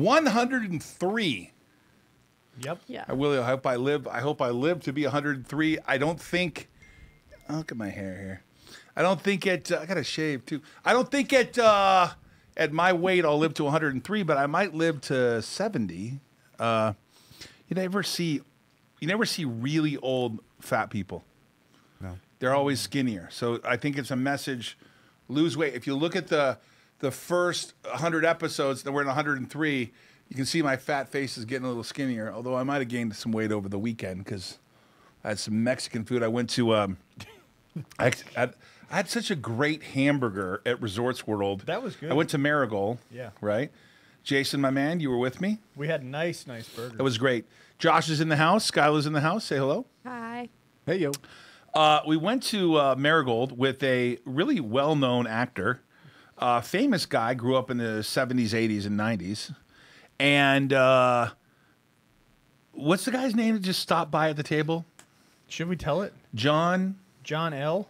103. Yep. Yeah. I will. I hope I live. I hope I live to be 103. I don't think. oh, Look at my hair here. I don't think at. Uh, I got to shave too. I don't think at. Uh, at my weight, I'll live to 103, but I might live to 70. Uh, you never see. You never see really old fat people. No. They're always skinnier. So I think it's a message. Lose weight. If you look at the the first 100 episodes, that we're in 103. You can see my fat face is getting a little skinnier. Although I might have gained some weight over the weekend because I had some Mexican food. I went to. Um, I had, I had such a great hamburger at Resorts World. That was good. I went to Marigold. Yeah. Right. Jason, my man, you were with me. We had nice, nice burgers. That was great. Josh is in the house. Skyla's in the house. Say hello. Hi. Hey yo. Uh, we went to uh, Marigold with a really well-known actor, uh, famous guy, grew up in the '70s, '80s, and '90s, and uh, what's the guy's name that just stopped by at the table? Should we tell it? John. John L.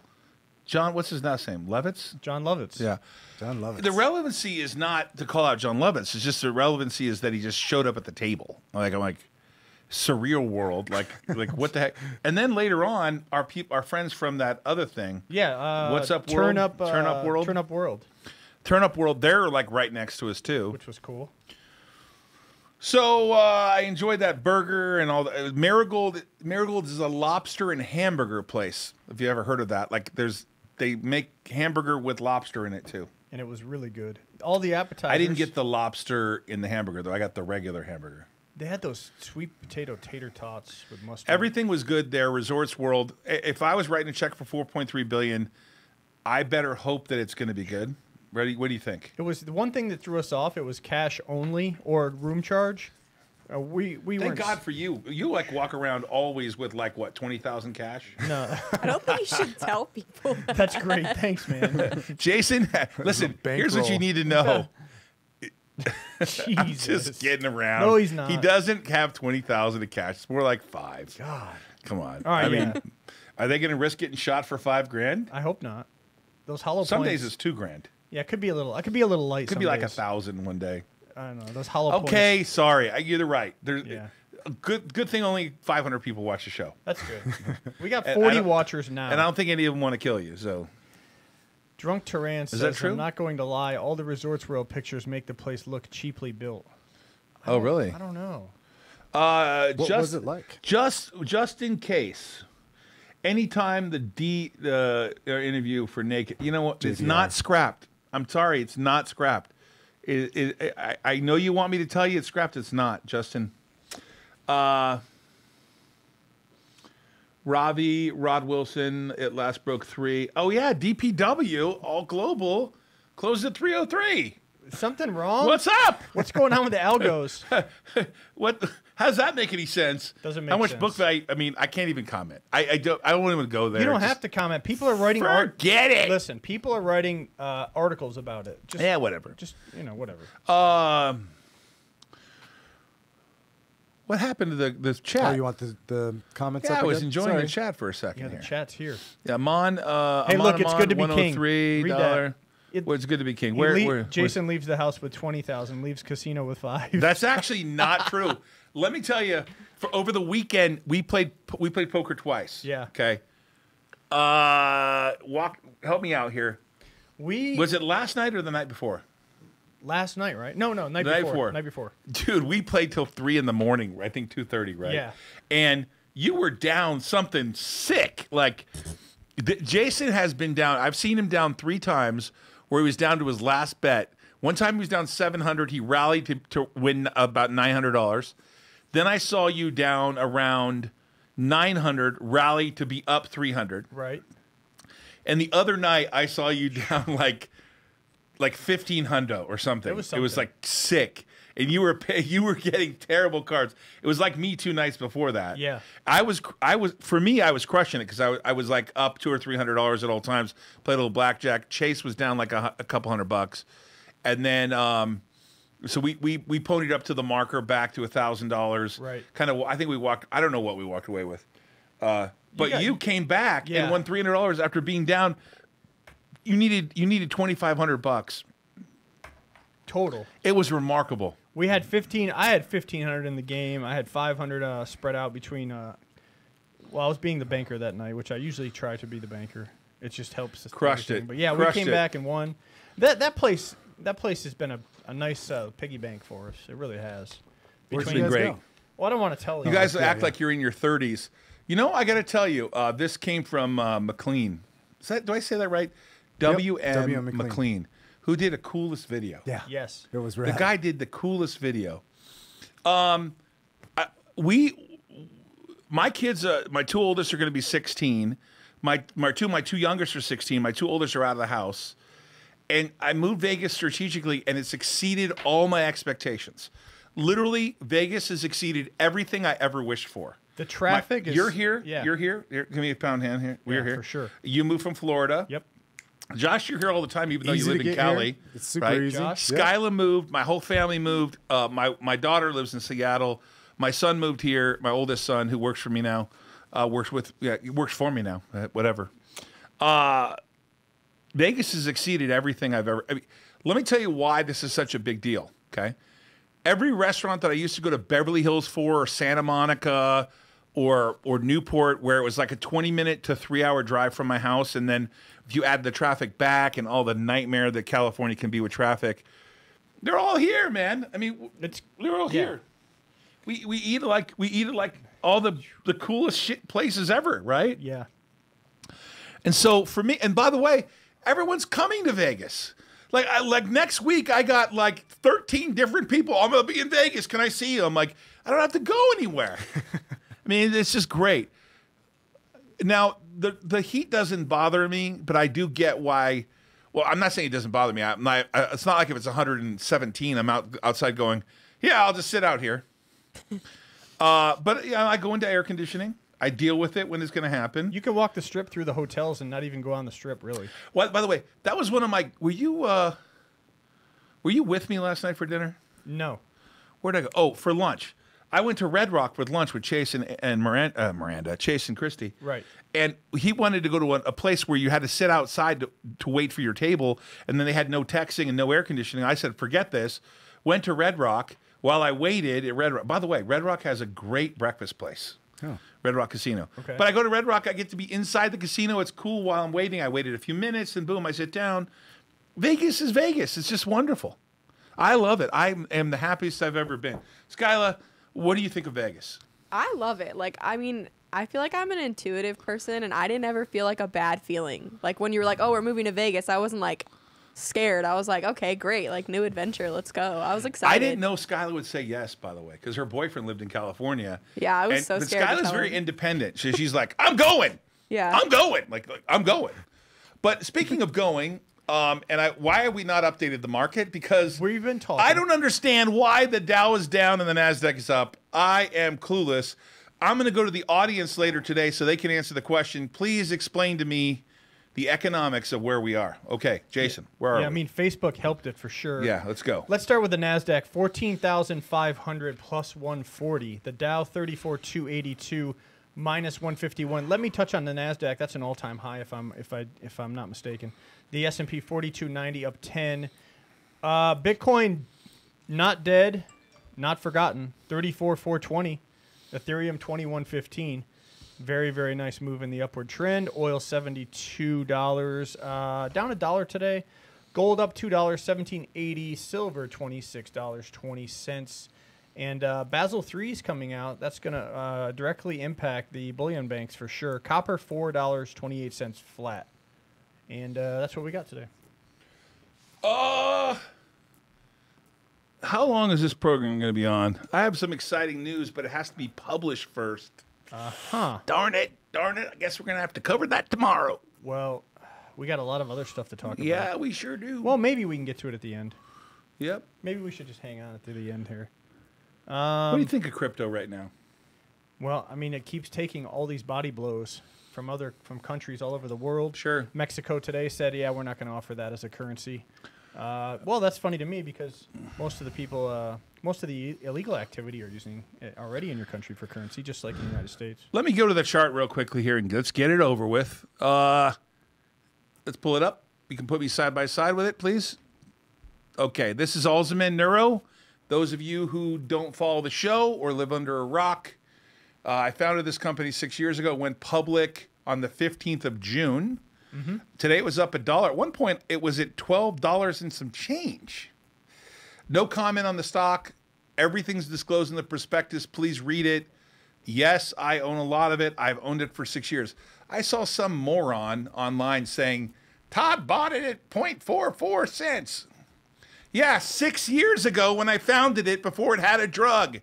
John. What's his last name? Levitz. Jon Lovitz. Yeah. Jon Lovitz. The relevancy is not to call out Jon Lovitz. It's just the relevancy is that he just showed up at the table. Like I'm like surreal world. Like like what the heck? And then later on, our peop- our friends from that other thing. Yeah. Uh, What's Up Turn World? up. Uh, Turn Up World? Turn up world, Turn Up World, they're like right next to us too. which was cool. So uh, I enjoyed that burger and all that. Marigold, Marigold is a lobster and hamburger place. If you ever heard of that, like there's they make hamburger with lobster in it too. and it was really good. All the appetizers. I didn't get the lobster in the hamburger though. I got the regular hamburger. They had those sweet potato tater tots with mustard. Everything was good there. Resorts World. If I was writing a check for 4.3 billion, I better hope that it's going to be good. Ready? What do you think? It was the one thing that threw us off. It was cash only or room charge. Uh, we we Thank weren't. God for you. You like walk around always with like what twenty thousand cash. No, I don't think you should tell people. that. that's great. Thanks, man. Jason, listen. Here's what you bankroll. need to know. Jesus. Just getting around. No, he's not. He doesn't have twenty thousand to cash. It's more like five. God, Come on. All right, I mean, are they going to risk getting shot for five grand? I hope not. Those hollow Some points. days it's two grand. Yeah, it could be a little. I could be a little light. Could some be like a thousand one day. I don't know. Those hollow points. Okay, sorry. I, you're right. There's Yeah. a good. Good thing only 500 people watch the show, That's good. We got 40 watchers now. and I don't think any of them want to kill you. So Drunk Turan says, that true? I'm not going to lie. All the Resorts World pictures make the place look cheaply built. Oh, really? I don't know. Uh, What just, was it like? Just, just in case. Anytime the D the uh, interview for Naked, you know what? It's JVR. not scrapped. I'm sorry, it's not scrapped. It, it, I, I know you want me to tell you it's scrapped. It's not, Justin. Uh, Ravi Rod Wilson it last broke three. Oh yeah, DPW Ault Global closed at 303. Something wrong? What's up? What's going on with the algos? What? How does that make any sense? Doesn't How make much sense. book value? I mean, I can't even comment. I, I don't. I don't even go there. you don't Just have to comment. People are writing art. Forget it. Listen, people are writing uh, articles about it. Just, Yeah, whatever. Just you know, whatever. Um, what happened to the the chat? Oh, you want the, the comments yeah, up I was again? enjoying Sorry. the chat for a second Yeah, the here. chat's here. Yeah, Mon. Uh, Hey, Amon, look, it's Amon, good to be king. 103 Read dollar. It- well, it's good to be king. Where, lea- where, Jason leaves the house with twenty thousand, leaves casino with five. That's actually not true. Let me tell you. For over the weekend, we played we played poker twice. Yeah. Okay. Uh, walk. Help me out here. we Was it last night or the night before? last night, right? No, no, night night before. before. Night before. dude, we played till three in the morning. I think two thirty, right? Yeah. And you were down something sick. Like Jason has been down. I've seen him down three times, where he was down to his last bet. One time he was down seven hundred. He rallied to, to win about nine hundred dollars. Then I saw you down around nine hundred, rally to be up three hundred. Right. And the other night I saw you down like like fifteen hundo or something. It was It was like sick. And you were pay, you were getting terrible cards. It was like me two nights before that. Yeah. I was I was for me I was crushing it because I was, I was like up two or three hundred dollars at all times. Played a little blackjack. Chase was down like a, a couple hundred bucks, and then um, so we we we ponied up to the marker back to a thousand dollars. Right. Kind of. I think we walked. I don't know what we walked away with. Uh, but got- you came back Yeah. and won three hundred dollars after being down. You needed you needed twenty five hundred bucks. Total. It was remarkable. We had 15. I had 1500 in the game. I had 500 uh, spread out between. Uh, well, I was being the banker that night, which I usually try to be the banker. It just helps. us Crushed everything. it. But yeah, Crushed we came it. back and won. That that place that place has been a, a nice uh, piggy bank for us. It really has. Between Where'd It's you been guys great. go? Well, I don't want to tell You You guys yeah, act yeah. like you're in your 30s. You know, I got to tell you, uh, this came from uh, McLean. Is that, do I say that right? W M W.M. McLean. McLean. who did a coolest video. Yeah. Yes. It was The guy did the coolest video. Um, I, we, my kids, uh, my two oldest are going to be 16. My my two my two youngest are 16. My two oldest are out of the house, and I moved Vegas strategically, and it's exceeded all my expectations. Literally, Vegas has exceeded everything I ever wished for. The traffic My- is. You're here. Yeah. You're here. Here, Give me a pound hand here. We're Yeah, here for sure. You moved from Florida. Yep. Josh, you're here all the time, even though you live in get here. Cali. It's super right? easy. Josh? Yeah. Skyla moved. My whole family moved. Uh, my my daughter lives in Seattle. My son moved here. My oldest son, who works for me now, uh, works with yeah, he works for me now. Uh, whatever. Vegas has exceeded everything I've ever. I mean, let me tell you why this is such a big deal. Okay, every restaurant that I used to go to Beverly Hills for, or Santa Monica, or or Newport, where it was like a twenty minute to three hour drive from my house, and then if you add the traffic back and all the nightmare that California can be with traffic, they're all here, man. I mean, It's they're all yeah. here. We we eat like we eat like all the the coolest shit places ever, right? Yeah. And so for me, and by the way, everyone's coming to Vegas. Like I, like next week, I got like 13 different people. I'm gonna be in Vegas. Can I see you? I'm like, I don't have to go anywhere. I mean, it's just great. Now the the heat doesn't bother me, but I do get why. Well, I'm not saying it doesn't bother me. I'm not, I, it's not like if it's 117, I'm out outside going, yeah, I'll just sit out here. uh, but yeah, I go into air conditioning. I deal with it when it's going to happen. You can walk the strip through the hotels and not even go on the strip, really. Well, by the way, that was one of my. Were you uh, were you with me last night for dinner? No. Where'd I go? Oh, for lunch. I went to Red Rock with lunch with Chase and, and Miranda, uh, Miranda, Chase and Christy. Right. And he wanted to go to a, a place where you had to sit outside to, to wait for your table, and then they had no texting and no air conditioning. I said, forget this. Went to Red Rock. While I waited at Red Rock, by the way, Red Rock has a great breakfast place. Oh. Red Rock Casino. Okay. But I go to Red Rock, I get to be inside the casino. It's cool while I'm waiting. I waited a few minutes, and boom, I sit down. Vegas is Vegas. It's just wonderful. I love it. I am the happiest I've ever been. Skyla, what do you think of Vegas? I love it. Like, I mean, I feel like I'm an intuitive person, and I didn't ever feel like a bad feeling. Like when you were like, "Oh, we're moving to Vegas," I wasn't like scared. I was like, "Okay, great, like new adventure, let's go." I was excited. I didn't know Skyla would say yes, by the way, because her boyfriend lived in California. Yeah, I was And- so but scared to Skyla's very him. independent. So she's like, I'm going. Yeah. I'm going. Like, like, I'm going. But speaking of going, um, and I, why have we not updated the market? Because We've been talking. I don't understand why the Dow is down and the Nasdaq is up. I am clueless. I'm going to go to the audience later today so they can answer the question. Please explain to me the economics of where we are. Okay, Jason, where are Yeah, I mean, Facebook helped it for sure. yeah, let's go. Let's start with the Nasdaq, fourteen thousand five hundred plus one forty. The Dow thirty four two eighty two minus one fifty one. Let me touch on the Nasdaq. That's an all time high if I'm if I if I'm not mistaken. The S and P forty two ninety up ten. Uh, Bitcoin not dead, not forgotten. Thirty four four twenty. Ethereum twenty one fifteen. Very very nice move in the upward trend. Oil seventy two dollars, uh, down a dollar today. Gold up two dollars, seventeen eighty. Silver twenty six dollars twenty cents. And uh, Basel three is coming out. That's gonna uh, directly impact the bullion banks for sure. Copper four dollars twenty eight cents flat. And uh, that's what we got today. Uh, how long is this program going to be on? I have some exciting news, but it has to be published first. Huh. Darn it. Darn it. I guess we're going to have to cover that tomorrow. Well, we got a lot of other stuff to talk about. Yeah, we sure do. Well, maybe we can get to it at the end. yep. Maybe we should just hang on to the end here. what Um, do you think of crypto right now? Well, I mean, it keeps taking all these body blows from other from countries all over the world. Sure. Mexico today said, "Yeah, we're not going to offer that as a currency." Uh, well, that's funny to me because most of the people, uh, most of the illegal activity are using it already in your country for currency, just like in the United States. Let me go to the chart real quickly here and let's get it over with. Uh, let's pull it up. You can put me side by side with it, please. Okay, this is Alzamend Neuro. Those of you who don't follow the show or live under a rock, uh, I founded this company six years ago. Went public on the 15th of June. Today it was up a dollar. At one point, it was at twelve dollars and some change. No comment on the stock. Everything's disclosed in the prospectus. Please read it. Yes, I own a lot of it. I've owned it for six years. I saw some moron online saying Todd bought it at 0.44 cents. Yeah, six years ago when I founded it before it had a drug.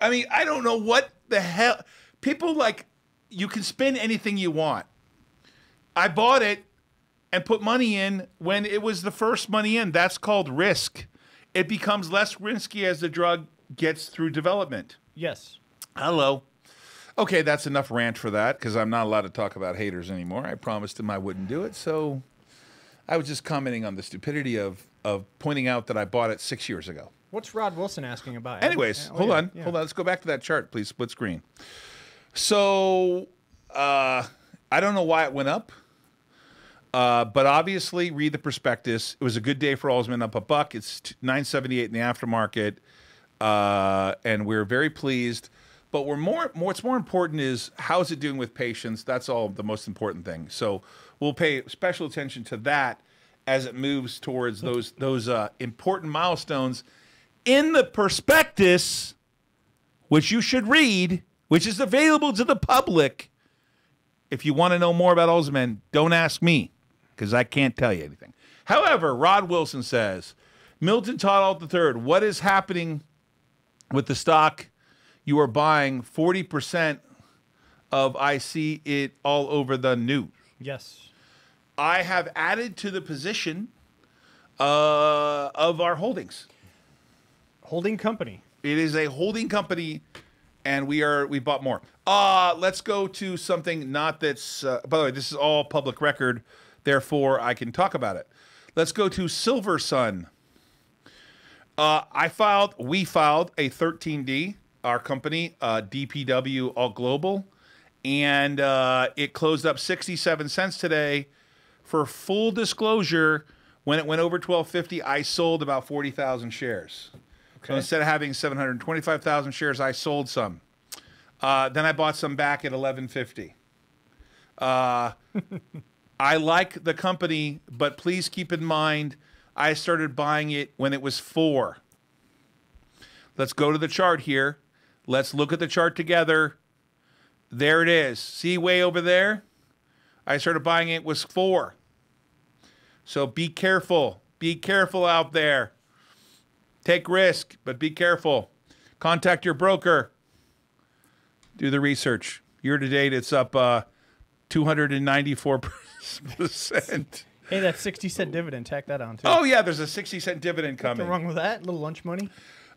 I mean, I don't know what the hell. People like, you can spend anything you want. I bought it and put money in when it was the first money in. That's called risk. It becomes less risky as the drug gets through development. Yes. Hello. Okay, that's enough rant for that because I'm not allowed to talk about haters anymore. I promised him I wouldn't do it. So I was just commenting on the stupidity of, of pointing out that I bought it six years ago. What's Rod Wilson asking about? Anyways, Oh, hold yeah, on, yeah. hold on. Let's go back to that chart, please. Split screen. So uh, I don't know why it went up, uh, but obviously read the prospectus. It was a good day for Alzamend, up a buck. It's nine seventy eight in the aftermarket, uh, and we're very pleased. But we're more, more. What's more important is how is it doing with patients. That's all the most important thing. So we'll pay special attention to that as it moves towards those those uh, important milestones in the prospectus, which you should read, which is available to the public. If you want to know more about Alzamend, don't ask me because I can't tell you anything. However, Rod Wilson says, Milton Todd Ault III, what is happening with the stock you are buying? 40% of I see it all over the news. Yes. I have added to the position uh, of our holdings. Holding company. It is a holding company, and we are we bought more. Uh let's go to something not that's. Uh, by the way, this is all public record, therefore I can talk about it. Let's go to SilverSun. Uh, I filed, we filed a 13D, our company, uh, DPW Ault Global, and uh, it closed up 67 cents today. For full disclosure, when it went over 1250, I sold about 40,000 shares. So instead of having 725,000 shares, I sold some. Uh, then I bought some back at 1150. I like the company, but please keep in mind, I started buying it when it was four. Let's go to the chart here. Let's look at the chart together. There it is. See way over there? I started buying it was four. So be careful. Be careful out there. Take risk, but be careful. Contact your broker. Do the research. Year to date, it's up uh, 294%. Hey, that 60 cent dividend. Tack that on too. Oh, yeah, there's a 60 cent dividend Nothing coming. wrong with that? little lunch money.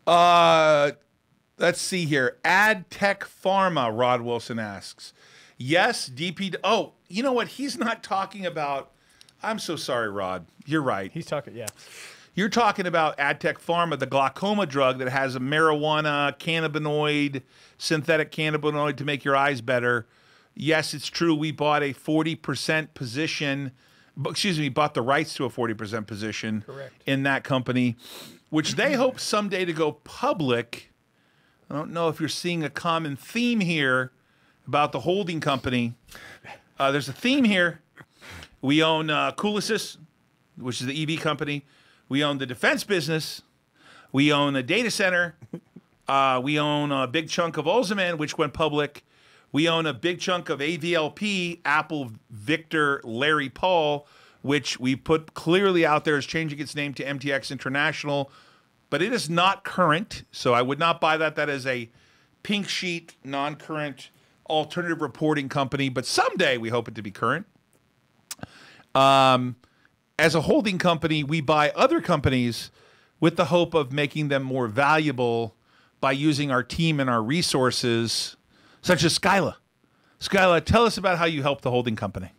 Uh, let's see here. Ad Tech Pharma, Rod Wilson asks. Yes, DP. Oh, you know what? He's not talking about. I'm so sorry, Rod. You're right. He's talking. Yeah. You're talking about Adtech Pharma, the glaucoma drug that has a marijuana, cannabinoid, synthetic cannabinoid to make your eyes better. Yes, it's true. We bought a 40% position, excuse me, bought the rights to a 40% position Correct. in that company, which they hope someday to go public. I don't know if you're seeing a common theme here about the holding company. Uh, there's a theme here. We own uh, Coolisys, which is the EV company. We own the defense business. We own a data center. Uh, we own a big chunk of Alzamend, which went public. We own a big chunk of AVLP, Apple Victor Larry Paul, which we put clearly out there as changing its name to MTX International, but it is not current. So I would not buy that. That is a pink sheet, non current alternative reporting company, but someday we hope it to be current. Um, as a holding company, we buy other companies with the hope of making them more valuable by using our team and our resources, such as Skyla. Skyla, tell us about how you help the holding company.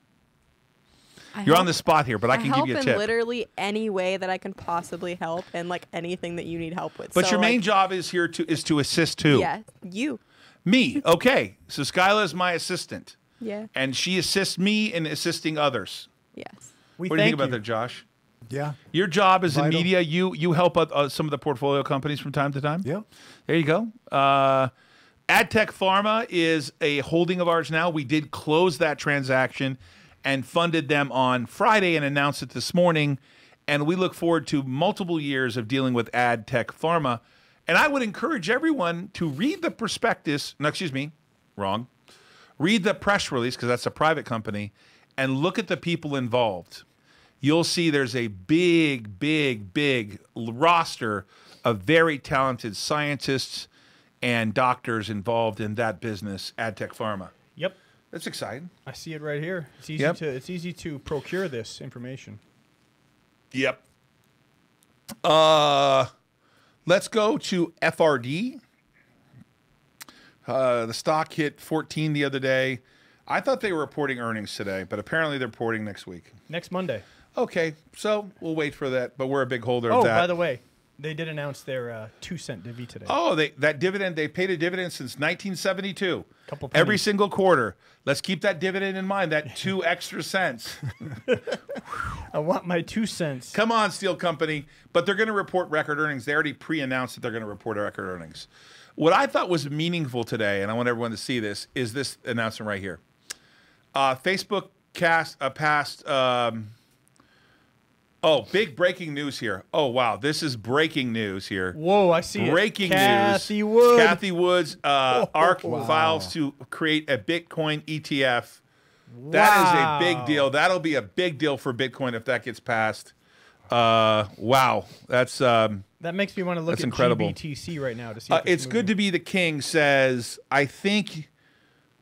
I You're on the spot here, but I can help give you a tip. in literally any way that I can possibly help, and like anything that you need help with. But So, your main like, job is here to is to assist too. yeah, you, Me, okay. So Skyla is my assistant, yeah, and she assists me in assisting others. yes. We what do you thank think about that, Josh? Yeah. Your job is in media. You you help uh, some of the portfolio companies from time to time. Yeah. There you go. Uh, AdTech Pharma is a holding of ours now. We did close that transaction and funded them on Friday and announced it this morning. And we look forward to multiple years of dealing with AdTech Pharma. And I would encourage everyone to read the prospectus. No, excuse me, wrong. Read the press release because that's a private company and look at the people involved you'll see there's a big, big, big roster of very talented scientists and doctors involved in that business, AdTech Pharma. Yep. That's exciting. I see it right here. It's easy Yep. to it's easy to procure this information. Yep. Uh, let's go to FRD. Uh, the stock hit 14 the other day. I thought they were reporting earnings today, but apparently they're reporting next week. Next Monday. Okay, so we'll wait for that, but we're a big holder Oh, of that. Oh, by the way, they did announce their uh, two cent divvy today. Oh, they that dividend they paid a dividend since 1972. Couple Every single quarter. Let's keep that dividend in mind. That two extra cents. I want my two cents. Come on, Steel Company. But they're going to report record earnings. They already pre-announced that they're going to report record earnings. What I thought was meaningful today, and I want everyone to see this, is this announcement right here. Uh, Facebook cast uh, passed. Um, oh, big breaking news here. Oh wow, this is breaking news here. Whoa, I see it. Breaking Kathy news. Wood. Kathy Woods, uh, Oh, ARK wow. files to create a Bitcoin ETF. Wow. That is a big deal. That'll be a big deal for Bitcoin if that gets passed. Uh, wow, that's um, That makes me want to look That's at incredible. GBTC right now to see. uh, if it's good to be the king. Says I think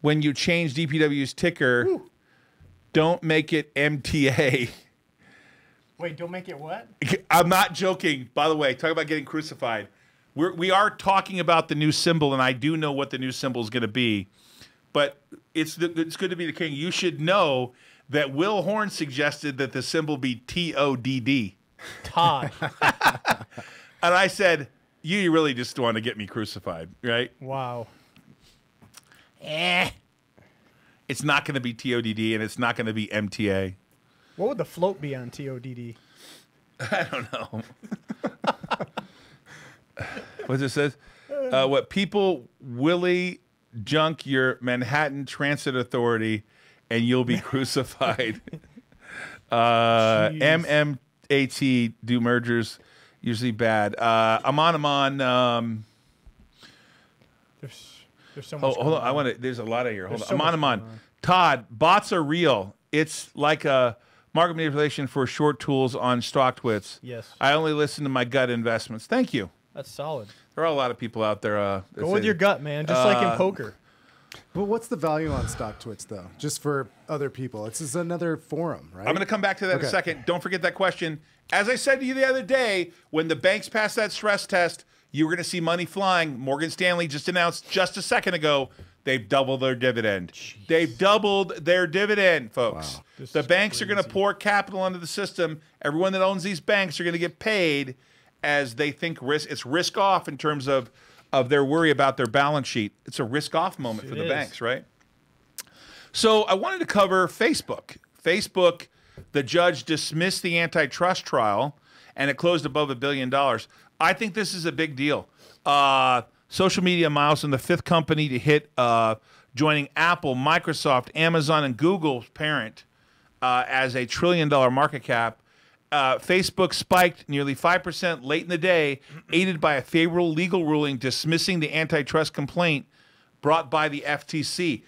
when you change DPW's ticker, don't make it MTA. Wait, don't make it what? I'm not joking. By the way, talk about getting crucified. We're, we are talking about the new symbol, and I do know what the new symbol is going to be. But it's the, it's good to be the king. You should know that Will Horn suggested that the symbol be T O D D, Todd. and I said, "You really just want to get me crucified, right?" wow. Eh. It's not going to be T O D D, and it's not going to be MTA. What would the float be on TODD? I don't know. what it says? Uh, what people willy junk your Manhattan Transit Authority, and you'll be crucified. uh, MMAT do mergers usually bad. Uh, I'm on. I'm on. Um, There's, there's so much. Oh, hold on. going I want to. There's a lot of here. Hold There's on. so I'm on. I'm on. on. Todd, bots are real. It's like a market manipulation for short tools on StockTwits. Yes. I only listen to my gut investments. Thank you. That's solid. There are a lot of people out there. Uh, Go with say- your gut, man. Just like in Uh, poker. Well, what's the value on stock twits though? Just for other people, it's just another forum, right? I'm going to come back to that in a second. Don't forget that question. As I said to you the other day, when the banks pass that stress test, you were going to see money flying. Morgan Stanley just announced just a second ago they've doubled their dividend. They've doubled their dividend, folks. This The banks are going to pour capital into the system. Everyone that owns these banks are going to get paid as they think risk. It's risk off in terms of of their worry about their balance sheet. It's a risk off moment It for the is. banks, right? So I wanted to cover Facebook. Facebook, the judge dismissed the antitrust trial, and it closed above a billion dollars. I think this is a big deal. Uh, social media milestone, the fifth company to hit, uh, joining Apple, Microsoft, Amazon, and Google's parent uh, as a trillion dollar market cap. Uh, Facebook spiked nearly 5% late in the day, aided by a favorable legal ruling dismissing the antitrust complaint brought by the FTC.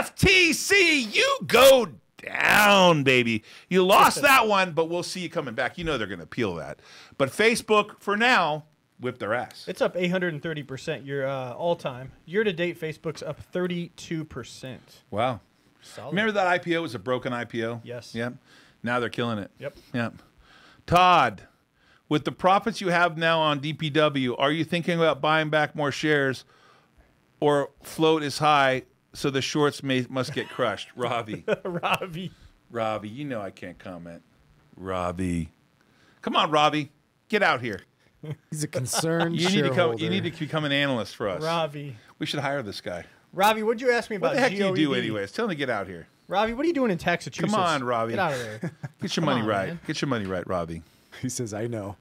FTC, you go down, baby. You lost that one, but we'll see you coming back. You know they're going to appeal that. But Facebook, for now, whipped their ass. It's up 830%. Your uh, all time. Year to date, Facebook's up 32%. Wow. Solid. Remember that IPO was a broken IPO? Yes. Yep. Now they're killing it. Yep. Yep. Todd, with the profits you have now on DPW, are you thinking about buying back more shares or float is high so the shorts may must get crushed? Ravi. Ravi. Robbie, you know I can't comment. Robbie. Come on, Robbie. Get out here. He's a concerned You need to come you need to become an analyst for us. Ravi. We should hire this guy. Ravi, what'd you ask me What about? the heck do you do GOED? anyways? Tell him to get out here. Ravi, what are you doing in Texas? Come on, Robbie. Get out of there. Get your Come money on, right. man. Get your money right, Robbie. He says, I know.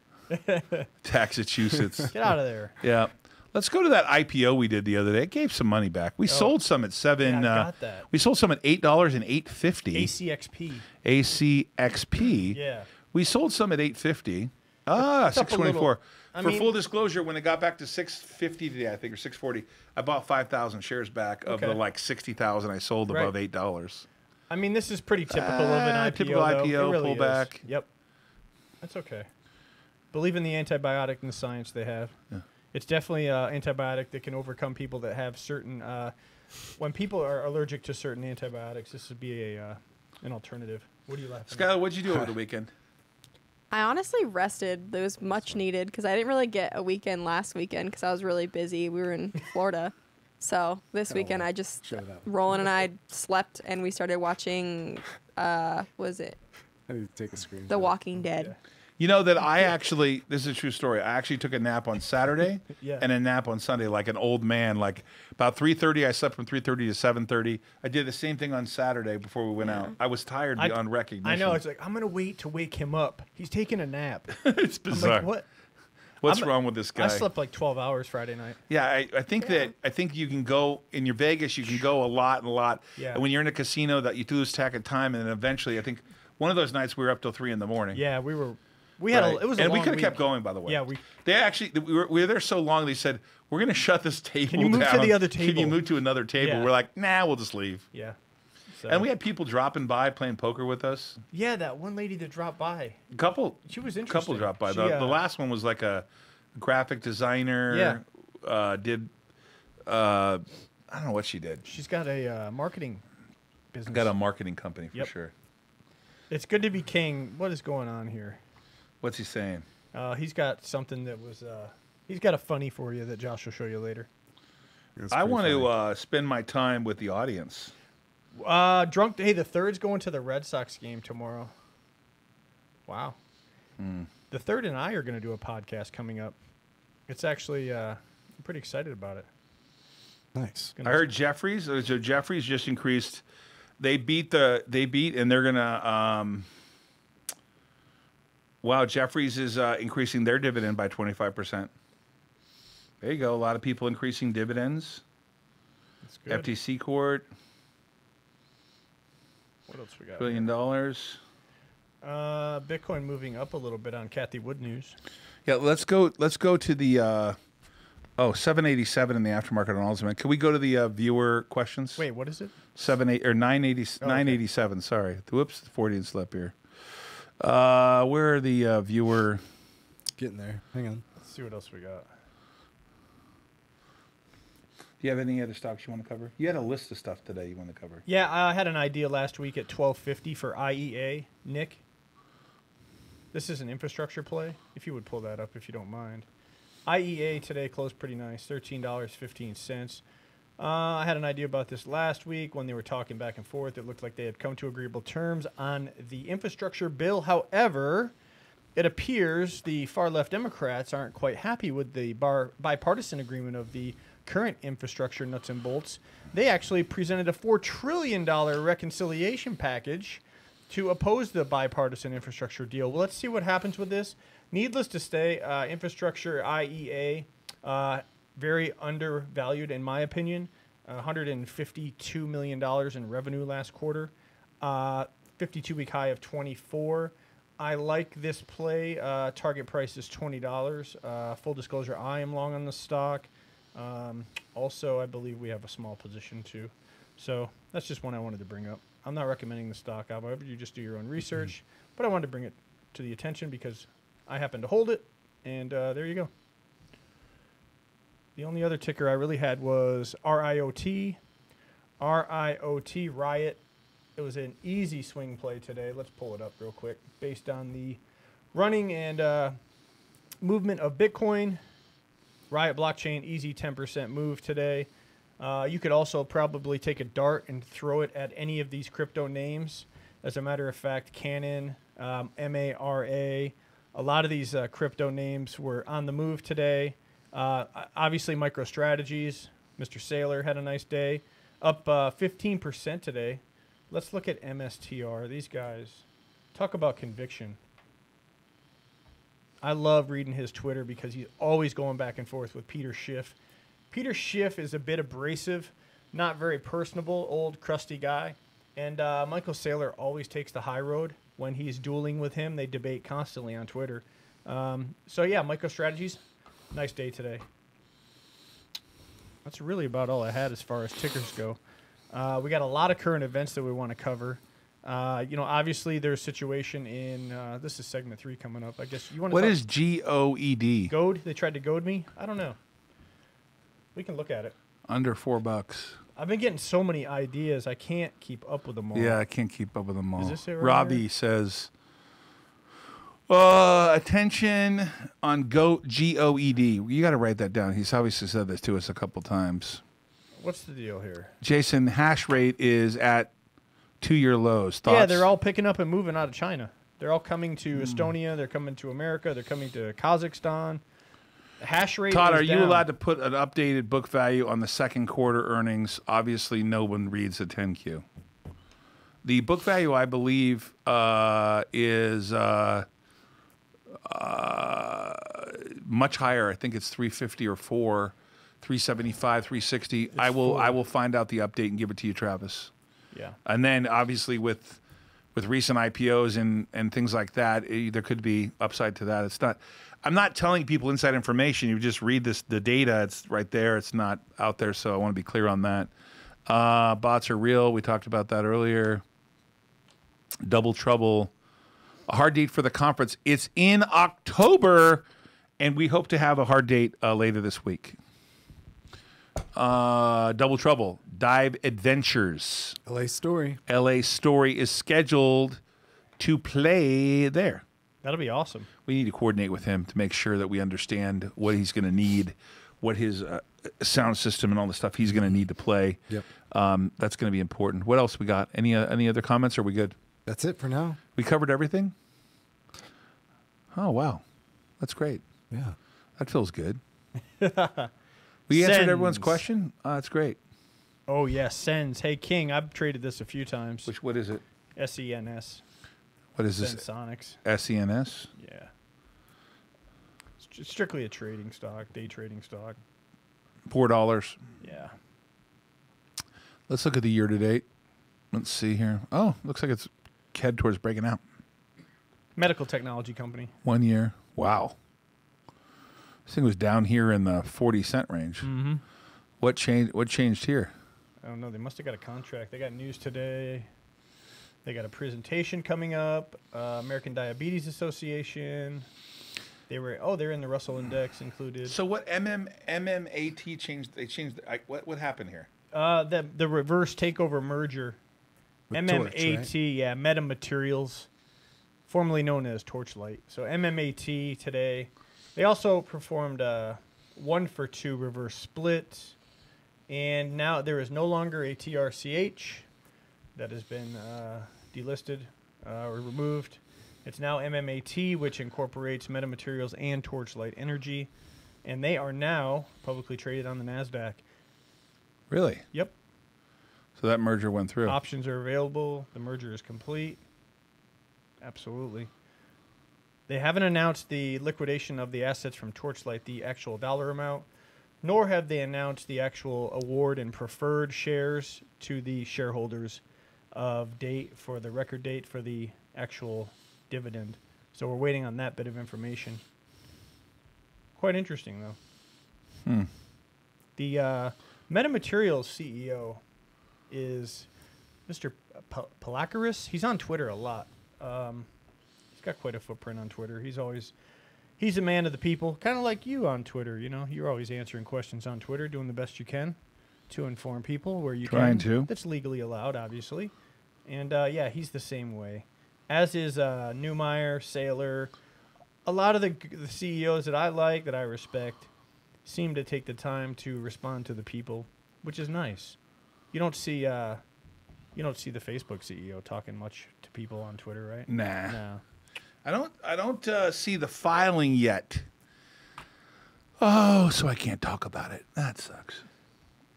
Massachusetts. Get out of there. yeah. Let's go to that IPO we did the other day. It gave some money back. We sold some at seven. Oh. Yeah, I uh, got that. We sold some at eight dollars and eight fifty. ACXP. ACXP. Yeah. We sold some at eight fifty. Ah, It's up six a twenty little. four. I For mean- full disclosure, when it got back to six fifty today, I think or six forty, I bought five thousand shares back of the Okay. like sixty thousand I sold Right. above eight dollars. I mean, this is pretty typical of an Ah, IPO. typical though. IPO, it really is. pullback. Yep. That's okay. Believe in the antibiotic and the science they have. It's definitely an antibiotic that can overcome people that have certain. Uh, when people are allergic to certain antibiotics, this would be a uh, an alternative. What do you laughing? at? Skyla, what'd you do over the weekend? I honestly rested. It was much needed because I didn't really get a weekend last weekend because I was really busy. We were in Florida. So this weekend I just. Roland and I slept and we started watching uh was it I need to take a screen. The Walking Dead. You know that I actually this is a true story. I actually took a nap on Saturday Yeah. and a nap on Sunday like an old man. Like about three thirty, I slept from three thirty to seven thirty. I did the same thing on Saturday before we went out. I was tired I- beyond recognition. I know. It's like I'm gonna wait to wake him up. He's taking a nap. it's I'm bizarre. like, what? What's I'm- wrong with this guy? I slept like 12 hours Friday night. Yeah, I, I think that I think you can go in your Vegas. You can go a lot and a lot. Yeah. And when you're in a casino, that you lose track of time, and then eventually, I think one of those nights we were up till three in the morning. Yeah, we were. We had Right. a. It was a and we could have kept going. By the way. Yeah, we. They actually we were, we were there so long. They said we're going to shut this table. you move to the other table? Can you table?" move to another table? Yeah. We're like, nah, we'll just leave. Yeah. So, And we had people dropping by playing poker with us. Yeah, that one lady that dropped by. A couple, She was interesting. couple dropped by. She, the, uh, the last one was like a graphic designer. Yeah. Uh, did uh, I don't know what she did. She's got a uh, marketing business. Got a marketing company for Yep. sure. It's good to be king. What is going on here? What's he saying? Uh, he's got something that was. Uh, he's got a funny for you that Josh will show you later. It's I pretty want to uh, spend my time with the audience. Uh, drunk. Hey, the third's going to the Red Sox game tomorrow. Wow. Hmm. The third and I are going to do a podcast coming up. It's actually. Uh, I'm pretty excited about it. nice. Gonna- I heard Jefferies. uh, So Jefferies just increased. They beat the. They beat, and they're gonna. Um, wow, Jefferies is uh, increasing their dividend by twenty five percent. There you go. A lot of people increasing dividends. FTC court, What else we got? billion dollars. Uh, Bitcoin moving up a little bit on Cathie Wood news. Yeah, let's go. Let's go to the. Uh, oh, 787 in the aftermarket on Ultimate. Can we go to the uh, viewer questions? Wait, what is it? seven eight or nine eighty Oh, okay. nine eighty seven. Sorry, whoops, Freudian slip here. Uh, where are the uh, viewer? Getting there. Hang on. Let's see what else we got. Do you have any other stocks you want to cover? You had a list of stuff today you want to cover. Yeah, I had an idea last week at 1250 for IEA. Nick, this is an infrastructure play. If you would pull that up, if you don't mind. IEA today closed pretty nice, $13.15. Uh, I had an idea about this last week when they were talking back and forth. It looked like they had come to agreeable terms on the infrastructure bill. However, it appears the far left Democrats aren't quite happy with the bar, bipartisan agreement of the current infrastructure nuts and bolts. They actually presented a $4 trillion reconciliation package to oppose the bipartisan infrastructure deal. Well, let's see what happens with this. Needless to say, uh, infrastructure IEA, uh, very undervalued in my opinion. Uh, $152 million in revenue last quarter. Uh, 52 week high of 24. I like this play. Uh, target price is $20. Uh, full disclosure, I am long on the stock. Um, also, I believe we have a small position too. So that's just one I wanted to bring up. I'm not recommending the stock, however, you just do your own research. But I wanted to bring it to the attention because I happen to hold it, and uh, there you go. The only other ticker I really had was RIOT. RIOT Riot. It was an easy swing play today. Let's pull it up real quick based on the running and uh, movement of Bitcoin. Riot blockchain, easy 10% move today. Uh, you could also probably take a dart and throw it at any of these crypto names. As a matter of fact, Canaan, um, MARA, a lot of these uh, crypto names were on the move today. Uh, obviously, MicroStrategies, Mr. Saylor had a nice day, up uh, 15% today. Let's look at MSTR. These guys, talk about conviction. I love reading his Twitter because he's always going back and forth with Peter Schiff. Peter Schiff is a bit abrasive, not very personable, old crusty guy. And uh, Michael Saylor always takes the high road when he's dueling with him. They debate constantly on Twitter. Um, so yeah, MicroStrategies, nice day today. That's really about all I had as far as tickers go. Uh, we got a lot of current events that we want to cover. Uh, you know, obviously there's a situation in uh, this is segment three coming up. I guess you want to. What is G O E D? goad? They tried to goad me. I don't know. We can look at it. Under four bucks. I've been getting so many ideas, I can't keep up with them all. Yeah, I can't keep up with them all. Is this it right Robbie here? says, uh, attention on GOAT, G O E D. You got to write that down. He's obviously said this to us a couple times. What's the deal here? Jason, hash rate is at two year lows. Thoughts? Yeah, they're all picking up and moving out of China. They're all coming to Hmm. Estonia. They're coming to America. They're coming to Kazakhstan. The hash rate. Todd, are you allowed to put an updated book value on the second quarter earnings? Obviously, no one reads the 10Q. The book value, I believe, uh, is uh, uh, much higher. I think it's 350 or 4, 375, 360. I will I will find out the update and give it to you, Travis. Yeah. And then obviously with with recent IPOs and and things like that, eh, there could be upside to that. It's not. I'm not telling people inside information. You just read this the data. It's right there. It's not out there. So I want to be clear on that. Uh, bots are real. We talked about that earlier. Double trouble. A hard date for the conference. It's in October, and we hope to have a hard date uh, later this week. Uh, Double Trouble, Dive Adventures. LA story. LA Story is scheduled to play there. That'll be awesome. We need to coordinate with him to make sure that we understand what he's going to need, what his uh, sound system and all the stuff he's going to need to play. Yep. Um, that's going to be important. What else we got? Any uh, any other comments? Are we good? That's it for now. We covered everything. Oh wow, that's great. Yeah. That feels good. we answered everyone's question. Uh, that's great. Oh yes, Sens. Hey King, I've traded this a few times. Which what is it? S E N S. What is Sens this? Sonics. SENS. Yeah. It's strictly a trading stock, day trading stock. Four dollars. Yeah. Let's look at the year to date. Let's see here. Oh, looks like it's head towards breaking out. Medical technology company. One year. Wow. This thing was down here in the forty cent range. Mm-hmm. What changed? What changed here? I don't know. They must have got a contract. They got news today. They got a presentation coming up. Uh, American Diabetes Association. They were oh they're in the Russell Index included. So what MM MMAT changed? They changed. I, what what happened here? Uh, the the reverse takeover merger. With Torch, MMAT, right? yeah, Meta Materials, formerly known as Torchlight. So MMAT today. They also performed a one for two reverse split, and now there is no longer a TRCH that has been uh, delisted uh, or removed. It's now MMAT, which incorporates Meta Materials and Torchlight Energy, and they are now publicly traded on the Nasdaq. Really? Yep. So that merger went through. Options are available. The merger is complete. Absolutely. They haven't announced the liquidation of the assets from Torchlight, the actual dollar amount, nor have they announced the actual award and preferred shares to the shareholders of date for the record date for the actual dividend. So we're waiting on that bit of information. Quite interesting, though. Hmm. The uh, Metamaterials CEO is Mr. P- Palikaras. He's on Twitter a lot. Um, he's got quite a footprint on Twitter. He's always he's a man of the people, kind of like you on Twitter. You know, you're always answering questions on Twitter, doing the best you can to inform people where you Trying can. to. That's legally allowed, obviously. And uh, yeah, he's the same way. As is uh, Newmeyer, Saylor. A lot of the, the CEOs that I like, that I respect, seem to take the time to respond to the people, which is nice. You don't see uh, you don't see the Facebook CEO talking much to people on Twitter, right? Nah. No. I don't. I don't uh, see the filing yet. Oh, so I can't talk about it. That sucks.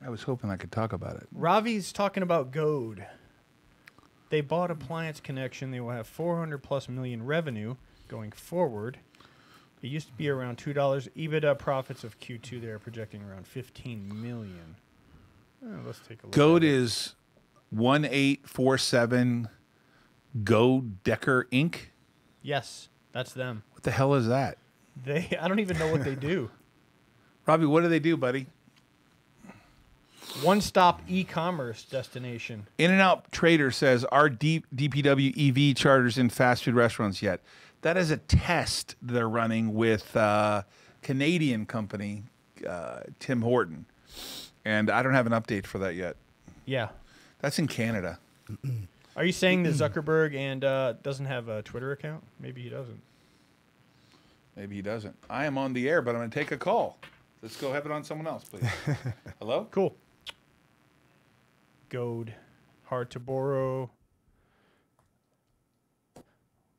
I was hoping I could talk about it. Ravi's talking about Goad. They bought Appliance Connection. They will have 400 plus million revenue going forward. It used to be around two dollars. EBITDA profits of Q2 they are projecting around fifteen million. Oh, let's take a look. Goat it. is one eight four seven. Go Decker Inc. yes, that's them. What the hell is that, They I don't even know what they do. Robbie? What do they do, buddy? One stop e-commerce destination. In and Out Trader says our D- DPW EV charters in fast food restaurants yet. That is a test they're running with uh, Canadian company uh, Tim Horton, and I don't have an update for that yet. Yeah. That's in Canada. Are you saying that Zuckerberg and uh, doesn't have a Twitter account? Maybe he doesn't. Maybe he doesn't. I am on the air, but I'm going to take a call. Let's go have it on someone else, please. Hello? Cool. Goad. Hard to borrow.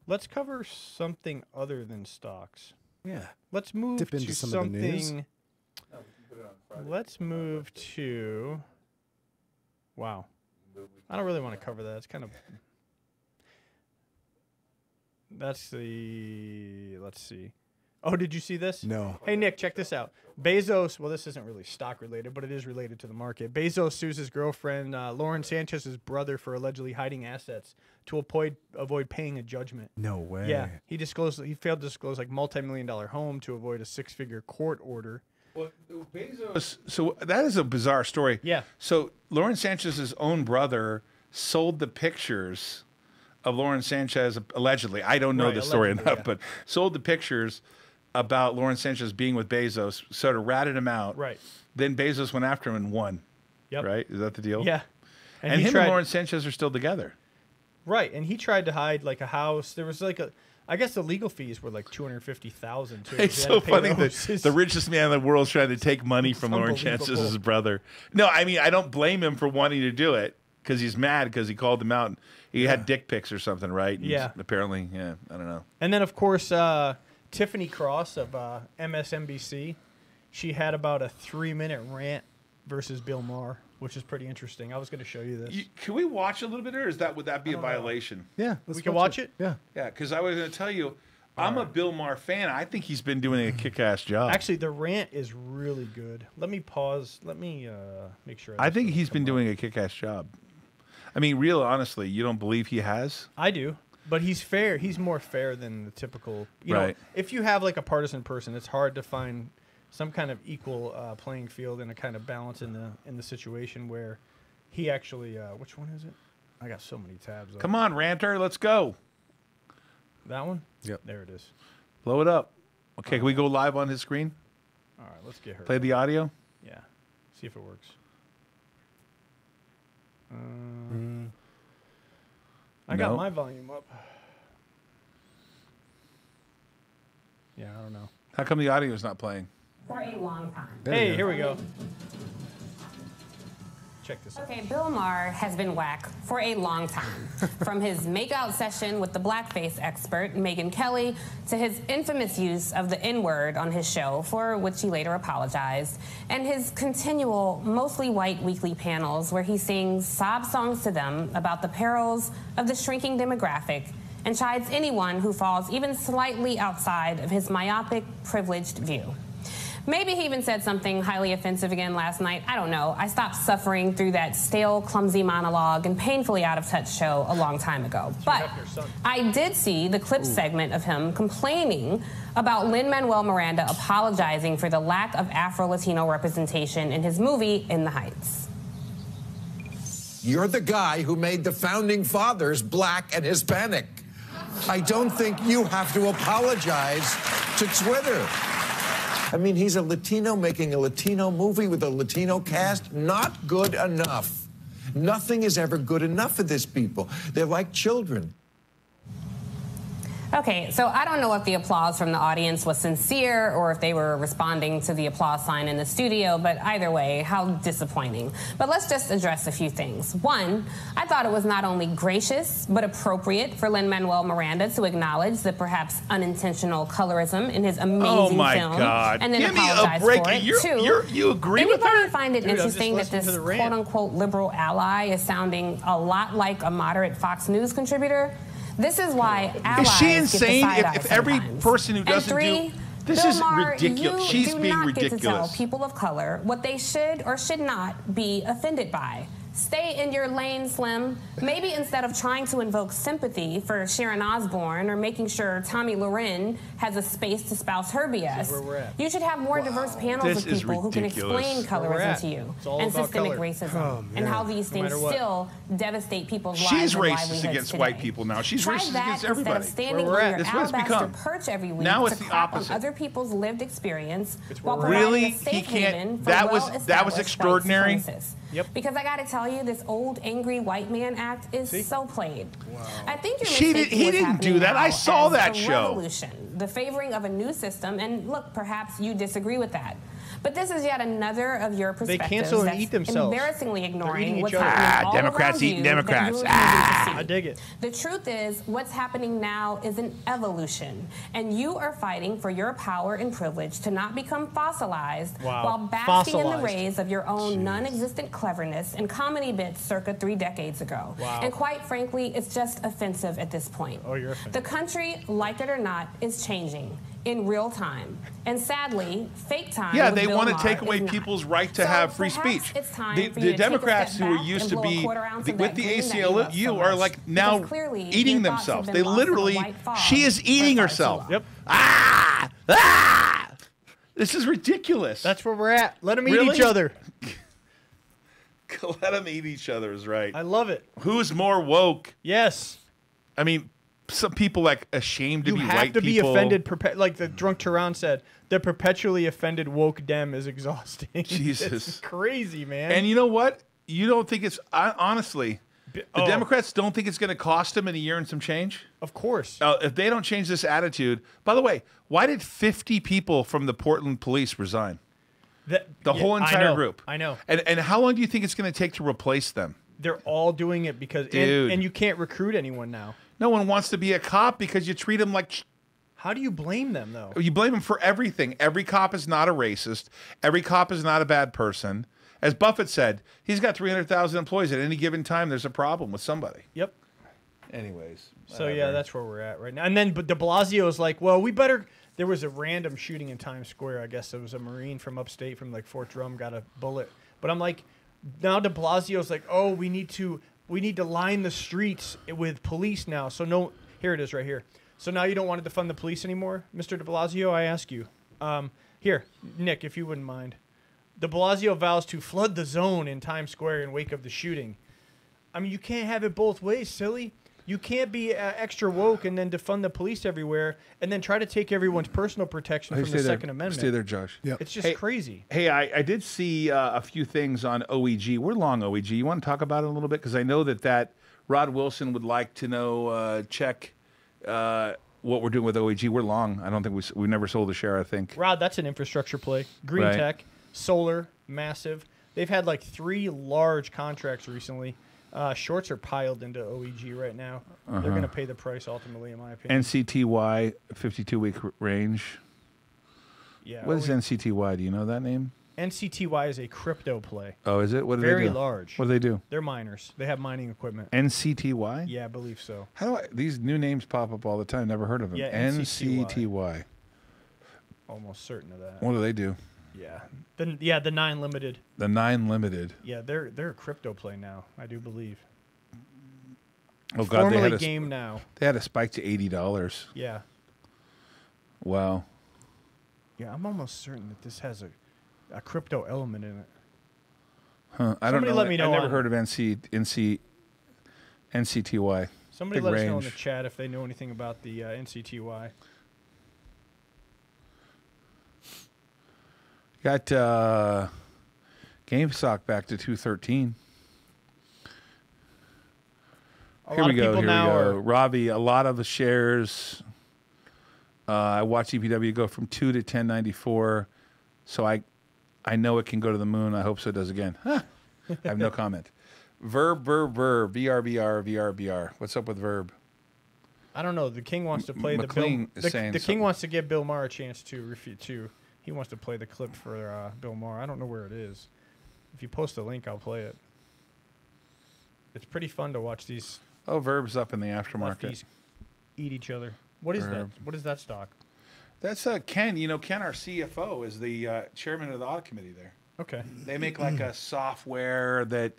Let's cover something other than stocks. Yeah. Let's move Dip into to some of the news. something. Let's move to. Wow. I don't really want to cover that. It's kind of. That's the. Let's see. Oh, did you see this? No. Hey, Nick, check this out. Bezos, well, this isn't really stock related, but it is related to the market. Bezos sues his girlfriend, uh, Lauren Sanchez's brother, for allegedly hiding assets to avoid, avoid paying a judgment. No way. Yeah, he disclosed he failed to disclose like multi-million dollar home to avoid a six-figure court order. Well, Bezos. So that is a bizarre story. Yeah. So Lauren Sanchez's own brother sold the pictures of Lauren Sanchez allegedly. I don't know Right, the story enough, yeah. but sold the pictures about Lauren Sanchez being with Bezos, sort of ratted him out. Right. Then Bezos went after him and won. Yep. Right? Is that the deal? Yeah. And, he him tried, and Lauren Sanchez are still together. right, and he tried to hide like a house. There was like a, I guess the legal fees were like two hundred fifty thousand. too. It's so funny that the richest man in the world is trying to take money from Lauren Sanchez's brother. No, I mean I don't blame him for wanting to do it because he's mad because he called him out. He had dick pics or something, right? And Yeah. Apparently, yeah. I don't know. And then, of course, uh, Tiffany Cross of uh, MSNBC, she had about a three-minute rant versus Bill Maher, which is pretty interesting. I was going to show you this. You, can we watch a little bit, or is that would that be a violation? Yeah. Let's We can watch it? Yeah. Yeah, because I was going to tell you, I'm a Bill Maher fan. I think he's been doing a kick-ass job. Actually, the rant is really good. Let me pause. Let me uh, make sure. I this think he's been come up. doing a kick-ass job. I mean, real honestly, you don't believe he has? I do, but he's fair. He's more fair than the typical. You know, Right. if you have like a partisan person, it's hard to find some kind of equal uh, playing field and a kind of balance in the in the situation where he actually. Uh, which one is it? I got so many tabs. up. Come on, ranter, let's go. That one? Yep. There it is. Blow it up. Okay, can we go live on his screen? All right, let's get her. Play the audio. Yeah. See if it works. Uh, Mm. I got No. my volume up. Yeah, I don't know. How come the audio is not playing? For a long time. There hey, here we go. Check this out. Okay, Bill Maher has been whack for a long time. From his makeout session with the blackface expert, Megyn Kelly, to his infamous use of the N word on his show, for which he later apologized, and his continual, mostly white weekly panels where he sings sob songs to them about the perils of the shrinking demographic and chides anyone who falls even slightly outside of his myopic, privileged view. Maybe he even said something highly offensive again last night. I don't know. I stopped suffering through that stale, clumsy monologue and painfully out of touch show a long time ago. But have your son. I did see the clip segment of him complaining about Lin Manuel Miranda apologizing for the lack of Afro Latino representation in his movie In the Heights. You're the guy who made the founding fathers black and Hispanic. I don't think you have to apologize to Twitter. I mean, he's a Latino making a Latino movie with a Latino cast. Not good enough. Nothing is ever good enough for these people. They're like children. Okay, so I don't know if the applause from the audience was sincere or if they were responding to the applause sign in the studio, but either way, how disappointing. But let's just address a few things. One, I thought it was not only gracious, but appropriate for Lin Manuel Miranda to acknowledge the perhaps unintentional colorism in his oh amazing Oh my film God. and then Give me a apologize break. for it. You're- Two, you're- you agree with anybody her? find it Dude, interesting that this quote unquote liberal ally is sounding a lot like a moderate Fox News contributor? This is why allies Is she insane? If- if every person who doesn't three, do- This Bill is Maher, ridiculous. You She's do being not Get to tell ridiculous. people of color what they should or should not be offended by. Stay in your lane, Slim. Maybe instead of trying to invoke sympathy for Sharon Osbourne or making sure Tomi Lahren has a space to spouse her BS, where we're at. you should have more diverse panels This of people who can explain colorism to you and systemic color. racism Oh, and how these things matter what. still devastate people's She's lives and racist against today. white people now. She's Try racist that against instead everybody. of standing Where we're on at. your This is what it's alabaster become. perch every week Now to it's the crap on opposite. other people's lived experience while providing Really? a He safe can't- haven for that was- that was extraordinary. Yep. Because I got to tell you, this old angry white man act is so played. I think you're She did- he didn't do that. I saw that a show. Revolution, the favoring of a new system, and look, perhaps you disagree with that. But this is yet another of your They perspectives cancel and that's eat themselves. embarrassingly ignoring each what's other. happening Ah, all Democrats around eating you that Democrats. you refuse Ah. I dig it. The truth is, what's happening now is an evolution, and you are fighting for your power and privilege to not become fossilized Wow. while basking in the rays of your own non-existent cleverness and comedy bits circa three decades ago. Wow. And quite frankly, it's just offensive at this point. Oh, you're offended. The country, like it or not, is changing in real time. And sadly, fake time. Yeah, they Bill want to Maher take is away not. people's right to So have free speech. It's time The, for the you to take a Democrats who back used to be the, with the green you ACLU so are like now clearly eating your thoughts have themselves. They lost in a literally, she is eating herself. Yep. Ah! Ah! This is ridiculous. That's where we're at. Let them eat Really? each other. Let them eat each other is right. I love it. Who's more woke? Yes. I mean, some people like ashamed to You be have white to be offended. Perpe- like the drunk Tehran said, the perpetually offended woke dem is exhausting. Jesus. it's crazy, man. And you know what? You don't think it's I, honestly. The oh. Democrats don't think it's going to cost them in a year and some change. of course. Uh, if they don't change this attitude, by the way, why did 50 people from the Portland police resign? That- The yeah, whole I entire know, group. I know. And and how long do you think it's going to take to replace them? They're all doing it because, Dude. and, and you can't recruit anyone now. No one wants to be a cop because you treat them like sh- How do you blame them though? you blame them for everything. Every cop is not a racist. Every cop is not a bad person. As Buffett said, he's got 300,000 employees. At any given time, there's a problem with somebody. Yep. Anyways. So yeah, that's where we're at right now. And then, but De Blasio is like, well, we better. There was a random shooting in Times Square. I guess it was a Marine from upstate, from like Fort Drum, got a bullet. But I'm like, now De Blasio's like, oh, we need to, we need to line the streets with police now. So no, here it is right here. So now you don't want to defund the police anymore, Mr. De Blasio? I ask you. Um, here, Nick, if you wouldn't mind. De Blasio vows to flood the zone in Times Square in wake of the shooting. I mean, you can't have it both ways, silly. You can't be uh, extra woke and then defund the police everywhere and then try to take everyone's personal protection from the Second Amendment. Stay there, Josh. Yep. It's just Hey, crazy. Hey, I, I did see uh, a few things on OEG. We're long OEG. You want to talk about it a little bit? Because I know that that Rod Wilson would like to know, uh, check uh, what we're doing with OEG. We're long. I don't think we, s- we never sold a share, I think. Rod, that's an infrastructure play. Green Right. tech, solar, massive. They've had like three large contracts recently. Uh, shorts are piled into OEG right now. Uh-huh. They're going to pay the price ultimately, in my opinion. NCTY, 52 week r- range. yeah, What is NCTY? Do you know that name? NCTY is a crypto play. Oh, is it? What do Very they do? large. What do they do? They're miners. They have mining equipment. NCTY? Yeah, I believe so. How do I? These new names pop up all the time. Never heard of them. Yeah, NCTY. NCTY. Almost certain of that. What do they do? Yeah. The yeah, the nine limited. The Nine Limited. Yeah, they're they're a crypto play now. I do believe. Oh God, they had a game now. they had a spike to eighty dollars. Yeah. Wow. Yeah, I'm almost certain that this has a, a crypto element in it. Huh. I don't know. let me know I never on- heard of NC NC NCTY. Somebody Big let us know in the chat if they know anything about the uh, NCTY. Got uh, GameStop back to two thirteen. A Here we go. people Here now we go. are Robbie, a lot of the shares. Uh, I watched EPW go from two to ten ninety four, so I, I know it can go to the moon. I hope so. It does again. Huh. I have no comment. Verb, verb, verb. VRBR, VRBR. What's up with verb? I don't know. The king wants to play McLean the is Bill. The, saying the king wants to give Bill Maher a chance to refute too. He wants to play the clip for uh, Bill Maher. I don't know where it is. If you post a link, I'll play it. It's pretty fun to watch these Oh, verb's up in the aftermarket. eat each other. What is Verb. that? What is that stock? That's uh, Ken. You know, Ken, our CFO, is the uh, chairman of the audit committee there. Okay. They make like a software that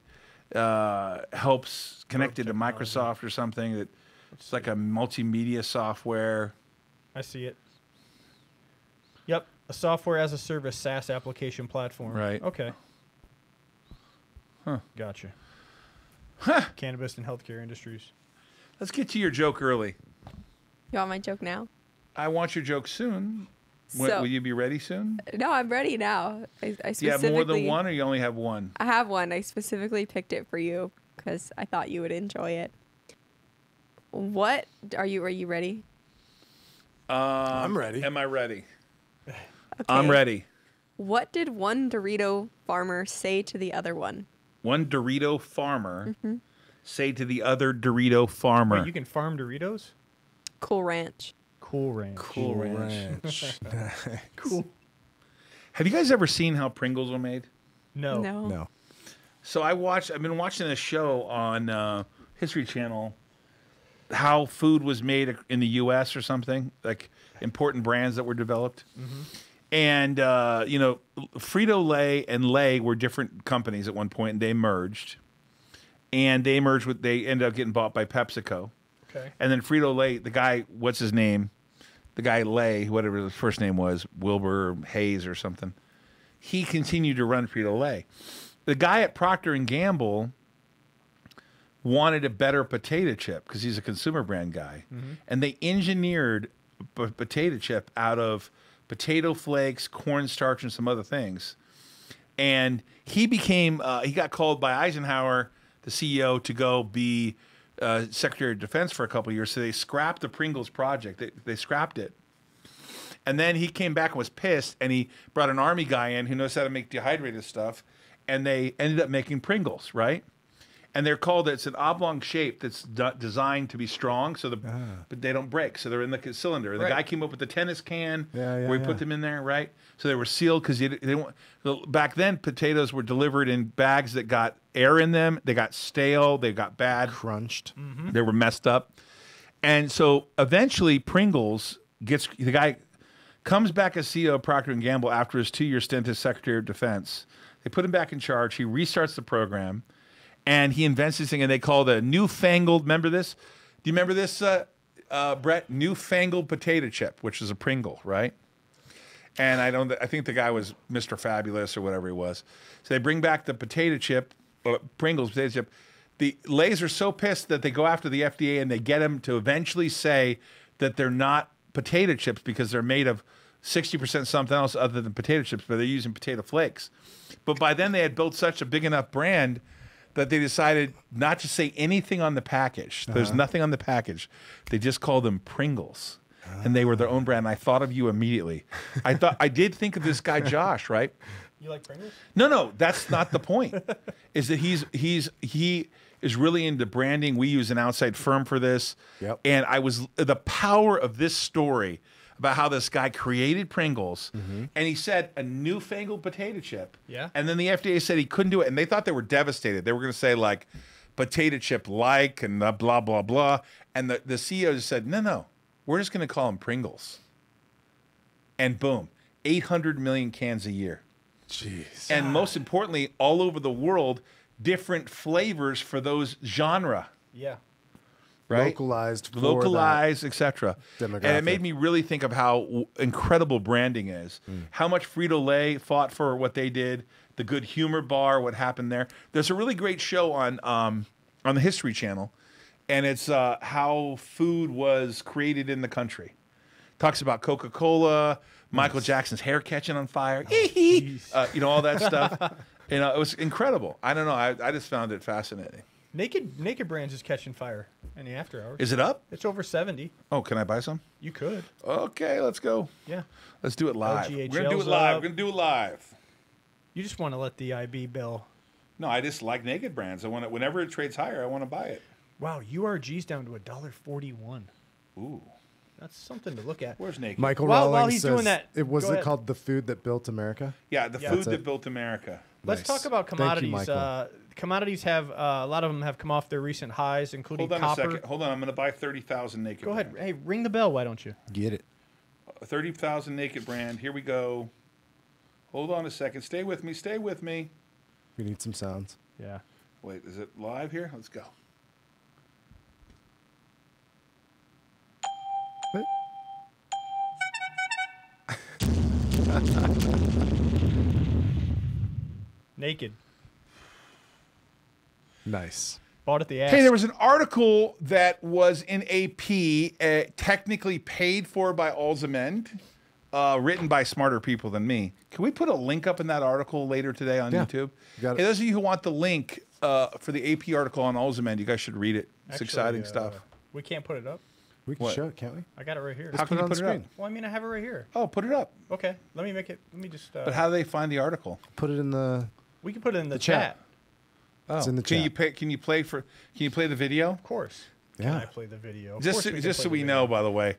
uh, helps connect it to Microsoft or something. That it's like a multimedia software. I see it. Yep, a software as a service SaaS application platform. Right. Okay. Huh. Gotcha. Huh. Cannabis and healthcare industries. Let's get to your joke early. You want my joke now? I want your joke soon. When, So- will you be ready soon? No, I'm ready now. I, I Do you specifically have more than one, or you only have one? I have one. I specifically picked it for you because I thought you would enjoy it. What are you? Are you ready? Um, I'm ready. Am I ready? Okay. I'm ready. What did one Dorito farmer say to the other one? One Dorito farmer Mm-hmm. say to the other Dorito farmer. Wait, you can farm Doritos? Cool Ranch. Cool ranch. cool ranch. Ranch. Cool. Have you guys ever seen how Pringles were made? No. No. no. So I watched. I've been watching a show on uh, History Channel. How food was made in the U.S. or something like important brands that were developed, and uh, you know, Frito Lay and Lay were different companies at one point, and they merged, and they merged with they ended up getting bought by PepsiCo, Okay. and then Frito Lay, the guy, what's his name, the guy Lay, whatever his first name was, Wilbur Hayes or something, he continued to run Frito Lay. The guy at Procter and Gamble wanted a better potato chip because he's a consumer brand guy, and they engineered a potato chip out of potato flakes, cornstarch, and some other things. And he became uh, he got called by Eisenhower, the CEO, to go be uh, Secretary of Defense for a couple years. So they scrapped the Pringles project. They, they scrapped it. And then he came back and was pissed, and he brought an army guy in who knows how to make dehydrated stuff, and they ended up making Pringles, right? And they're called. It's an oblong shape that's d- designed to be strong, so the ah. but they don't break. So they're in the cylinder. And the Right. guy came up with the tennis can Yeah, yeah, where he yeah. put them in there, right? So they were sealed because they didn't. Back then, potatoes were delivered in bags that got air in them. They got stale. They got bad. Crunched. Mm-hmm. They were messed up. And so eventually Pringles gets the guy comes back as CEO of Procter and Gamble after his two-year stint as Secretary of Defense. They put him back in charge. He restarts the program, and he invents this thing, and they call it a newfangled. Remember this? Do you remember this, uh, uh, Brett? Newfangled potato chip, which is a Pringle, right? And I don't. I think the guy was Mr. Fabulous or whatever he was. So they bring back the potato chip, uh, Pringles potato chip. The Lays are so pissed that they go after the FDA and they get them to eventually say that they're not potato chips because they're made of sixty percent something else other than potato chips, but they're using potato flakes. But by then they had built such a big enough brand that they decided not to say anything on the package. There's uh-huh. nothing on the package. They just called them Pringles. And they were their own brand. And I thought of you immediately. I thought I did think of this guy Josh, right? You like Pringles? No, no, that's not the point. is that he's he's he is really into branding. We use an outside firm for this. Yep. And I was the power of this story about how this guy created Pringles mm-hmm. and he said a newfangled potato chip. Yeah. And then the FDA said he couldn't do it. And they thought they were devastated. They were going to say like potato chip like and blah blah blah blah. And the, the CEO just said, no, no, we're just going to call them Pringles. And boom, 800 million cans a year Jeez. and most importantly, all over the world, different flavors for those genre, Yeah. Right? Localized. localized, etc. And it made me really think of how incredible branding is. How much Frito Lay fought for what they did, the Good Humor Bar, what happened there. There's a really great show on um, on the History Channel, and it's uh, how food was created in the country. Talks about Coca Cola, Michael Jackson's hair catching on fire, uh, you know all that stuff. you know, it was incredible. I don't know. I, I just found it fascinating. Naked Naked Brands is catching fire in the after hours. Is it up? It's over 70. Oh, can I buy some? You could. Okay, let's go. Yeah. Let's do it live. We're gonna do it live. up. We're gonna do it live. You just want to let the IB bill. No, I just like naked brands. I want it whenever it trades higher. I want to buy it. Wow, URG's down to a dollar forty-one. Ooh, That's something to look at. where's naked? Michael While- Rawlings while he's says doing that, it was go it called the food that built America. Yeah, the Yeah. food That's that it. built America. Let's Nice. talk about Thank you, commodities. Michael. uh, commodities have uh, a lot of them have come off their recent highs, including Hold on copper. a second. Hold on. I'm gonna buy thirty thousand naked. Go ahead. Hey, ring the bell. Why don't you? Get it. Thirty thousand naked brand. Here we go. Hold on a second. Stay with me. Stay with me. We need some sounds. Yeah. Wait, is it live here? Let's go. Naked. Nice. Bought at the ass. Hey, there was an article that was in AP, uh, technically paid for by Alzamend, uh, written by smarter people than me. Can we put a link up in that article later today on Yeah. YouTube? Got it. Hey, those of you who want the link uh, for the AP article on Alzamend, you guys should read it. It's Actually, exciting uh, stuff. We can't put it up. We can What? show it, can't we? I got it right here. How put can it you on put the it up? Well, I mean, I have it right here. Oh, put it up. Okay, let me make it. Let me just. Uh, But how do they find the article? Put it in the. we can put it in the, chat. chat. Oh, It's in the can you chat. pay, Can you play for? Can you play the video? Of course. Yeah. Can I play the video? Of just so, we just so we video. know, by the way,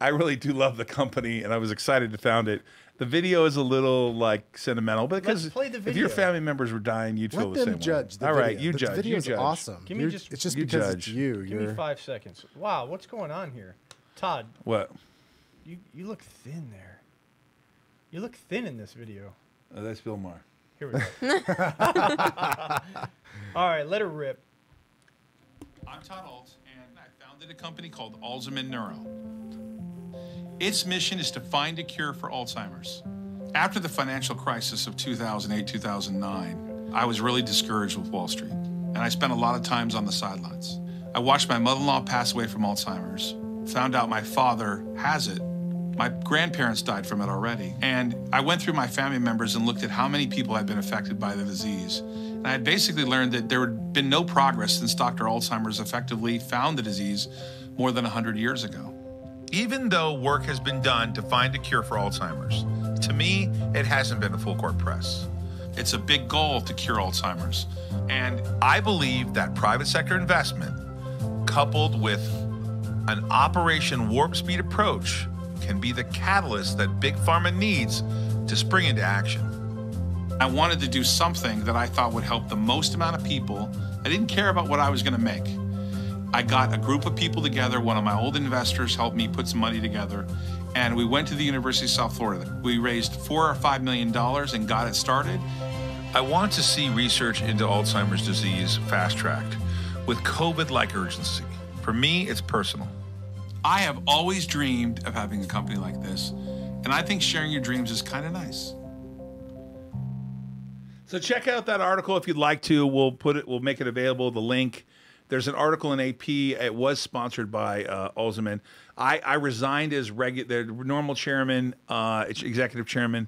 I really do love the company, and I was excited to found it. The video is a little like sentimental, but because Let's play the if your family members were dying, you'd feel Let the them same judge way. the All video. right, you the judge. You video's judge. awesome. Give me You're- just- it's just you because judge. it's you. Give You're me five seconds. Wow, what's going on here, Todd? What? You you look thin there. You look thin in this video. Oh, that's Bill Maher. Here we go. All right, let her rip. I'm Todd Ault, and I founded a company called Alzamend Neuro. Its mission is to find a cure for Alzheimer's. After the financial crisis of 2008 2009, I was really discouraged with Wall Street, and I spent a lot of times on the sidelines. I watched my mother in law pass away from Alzheimer's, found out my father has it. My grandparents died from it already. And I went through my family members and looked at how many people had been affected by the disease. And I had basically learned that there had been no progress since Dr. Alzheimer's effectively found the disease more than 100 years ago. Even though work has been done to find a cure for Alzheimer's, to me, it hasn't been a full court press. It's a big goal to cure Alzheimer's. And I believe that private sector investment, coupled with an Operation Warp Speed approach, can be the catalyst that Big Pharma needs to spring into action. I wanted to do something that I thought would help the most amount of people. I didn't care about what I was going to make. I got a group of people together. One of my old investors helped me put some money together, and we went to the University of South Florida. We raised four or five million dollars and got it started. I want to see research into Alzheimer's disease fast tracked with COVID like urgency. For me, it's personal. I have always dreamed of having a company like this, and I think sharing your dreams is kind of nice. So check out that article if you'd like to. We'll put it. We'll make it available. The link. There's an article in AP. It was sponsored by uh. I, I resigned as regu- the normal chairman, uh, executive chairman.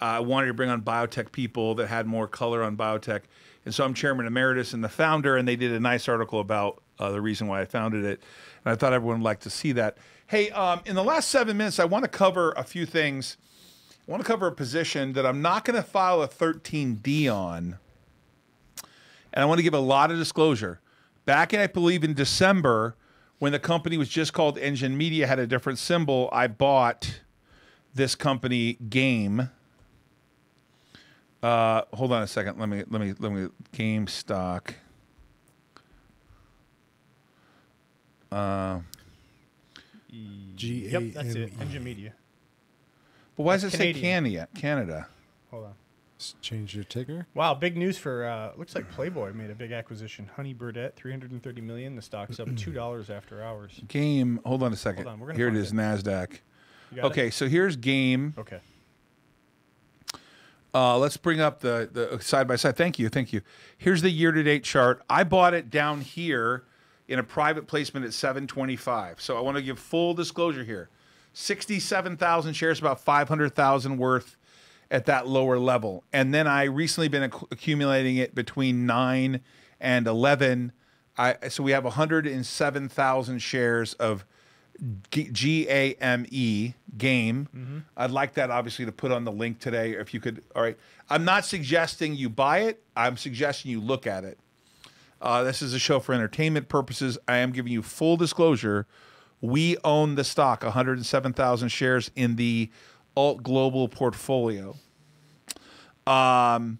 Uh, I wanted to bring on biotech people that had more color on biotech, and so I'm chairman emeritus and the founder. And they did a nice article about uh, the reason why I founded it, and I thought everyone would like to see that. Hey, um, in the last seven minutes, I want to cover a few things. I want to cover a position that I'm not going to file a 13D on. And I want to give a lot of disclosure. Back in, I believe, in December, when the company was just called Engine Media, had a different symbol, I bought this company, Game. Uh, hold on a second. Let me, let me, let me, Game stock. G A Yep, that's it. Engine Media. But why does it That's say Canada? Canada. Hold on. S- Change your ticker. Wow, big news for uh, looks like Playboy made a big acquisition. Honey Birdette, 330 million. The stock's up two dollars after hours. Game. Hold on a second. Hold on, we're gonna Here it is. it. Nasdaq. You got it? Okay, so here's Game. Okay. Uh, let's bring up the the side by side. Thank you, thank you. Here's the year to date chart. I bought it down here in a private placement at 725. So I want to give full disclosure here. 67,000 shares, about 500,000 worth at that lower level. And then I recently been acc- accumulating it between 9 and 11. I so we have 107,000 shares of G A M E game. Mm-hmm. I'd like that obviously to put on the link today. If you could, all right. I'm not suggesting you buy it. I'm suggesting you look at it. Uh, this is a show for entertainment purposes. I am giving you full disclosure. We own the stock, 107,000 shares in the Ault Global portfolio. Um,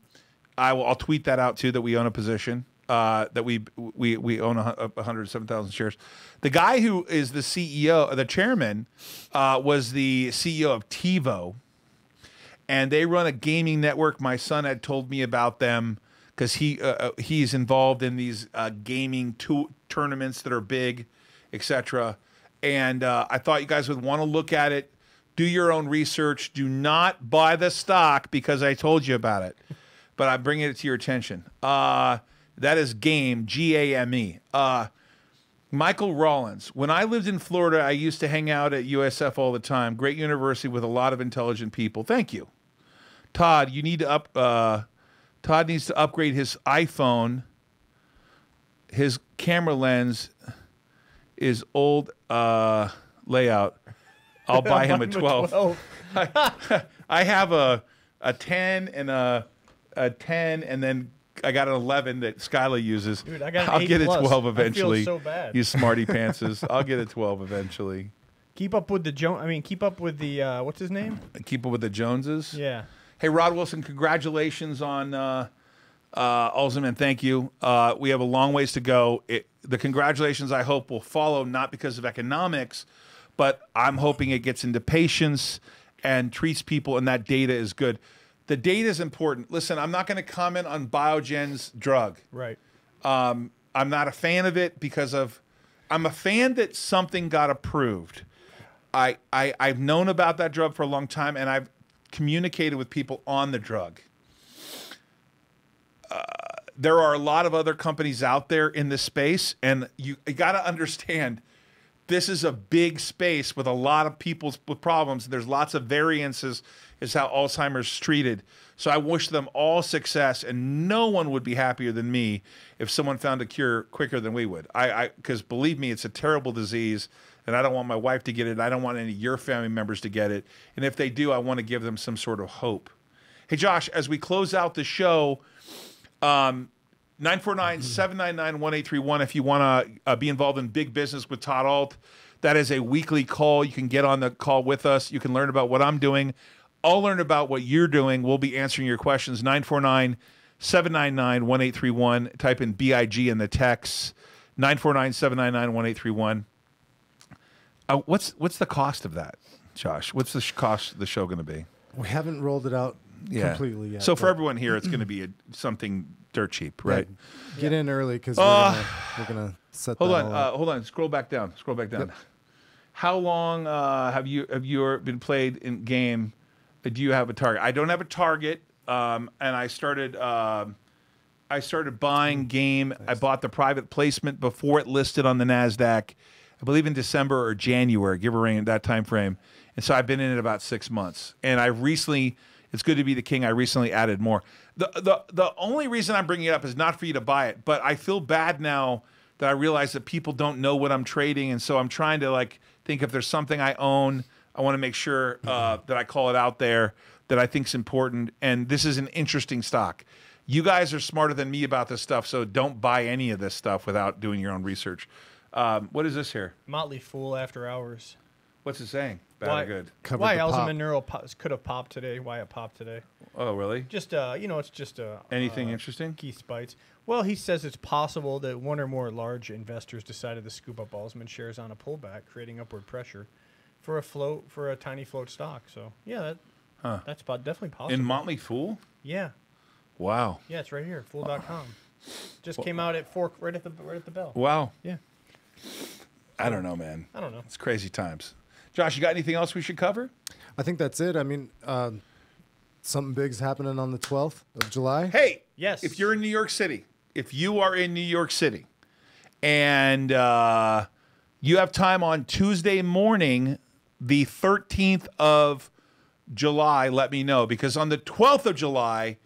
I will. I'll tweet that out too that we own a position. uh, that we we we own hundred seven thousand shares. The guy who is the CEO, the chairman, uh, was the CEO of TiVo, and they run a gaming network. My son had told me about them because he uh, uh, he's involved in these uh, gaming to- tournaments that are big, etc. And uh, I thought you guys would want to look at it, do your own research. Do not buy the stock because I told you about it, but I'm bringing it to your attention. Uh, that is Game G A M E. Uh, Michael Rollins. When I lived in Florida, I used to hang out at USF all the time. Great university with a lot of intelligent people. Thank you. Todd, you need to up. Todd needs to upgrade his iPhone. His camera lens is old uh, layout. I'll buy him a Mine was 12. I have a a 10 and a a 10 and then I got an 11 that Skyla uses. Dude, I got I'll 8 get a plus. 12 I feel eventually. so bad. You smarty pantses. I'll get a 12 eventually. Keep up with the Joan. I mean, keep up with the uh, what's his name? Keep up with the Joneses. Yeah. Hey, Rod Wilson, congratulations on uh, uh. Thank you. Uh, we have a long ways to go. It, the congratulations, I hope, will follow not because of economics, but I'm hoping it gets into patients and treats people, and that data is good. The data is important. Listen, I'm not going to comment on Biogen's drug. Right. Um, I'm not a fan of it because of. I'm a fan that something got approved. I, I I've known about that drug for a long time, and I've communicated with people on the drug. Uh, there are a lot of other companies out there in this space, and you, you got to understand this is a big space with a lot of people with problems. There's lots of variances is how Alzheimer's treated. So I wish them all success, and no one would be happier than me if someone found a cure quicker than we would. I because believe me, it's a terrible disease, and I don't want my wife to get it. I don't want any of your family members to get it. And if they do, I want to give them some sort of hope. Hey, Josh, as we close out the show, um, 949-799-1831 if you want to uh, be involved in big business with Todd Ault. That is a weekly call. You can get on the call with us. You can learn about what I'm doing. I'll learn about what you're doing. We'll be answering your questions. 949-799-1831. Type in BIG in the text. 949-799-1831. Uh, what's what's the cost of that, Josh? What's the sh- cost of the show going to be? We haven't rolled it out completely yet. So for everyone here, it's going to be a, something dirt cheap, right? get in early because Uh, we're, gonna, set Hold on, uh, hold on. Scroll back down. Scroll back down. How long uh, have you have you been played in game? Uh, Do you have a target? I don't have a target, um, and I started. um I started buying game. I bought the private placement before it listed on the Nasdaq. I believe in December or January, give or rain that time frame. And so I've been in it about six months. And I recently, it's good to be the king. I recently added more. The the the only reason I'm bringing it up is not for you to buy it, but I feel bad now that I realize that people don't know what I'm trading, and so I'm trying to like think if there's something I own, I want to make sure uh, that I call it out there that I think's important. And this is an interesting stock. You guys are smarter than me about this stuff, so don't buy any of this stuff without doing your own research. Um, what is this here? Motley Fool after hours. What's it saying? Bad why, or good? Covered why the pop. Alzamend Neuro po- could have popped today? Why it popped today? Oh, really? Just uh, you know, it's just uh, Anything uh, interesting? Keith Speights. Well, he says it's possible that one or more large investors decided to scoop up Alzamend shares on a pullback, creating upward pressure for a float for a tiny float stock. So yeah, that that's po- definitely possible. In Motley Fool? yeah, Wow. yeah, it's right here, fool.com. Just came out at four, right at the right at the bell. Wow. Yeah, I don't know, man. I don't know. It's crazy times. Josh, you got anything else we should cover? I think that's it. I mean, um, something big's happening on the 12th of July. Hey, Yes. If you're in New York City, if you are in New York City, and uh, you have time on Tuesday morning, the 13th of July, let me know because on the 12th of July,